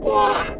What?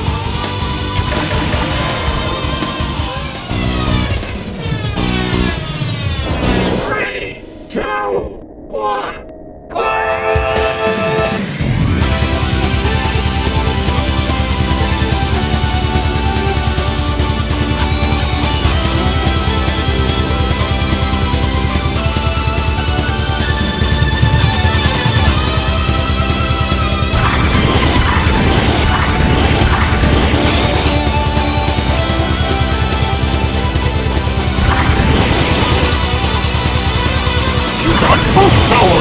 full power!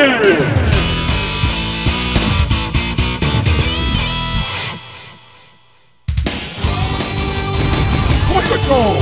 Thunder! Go!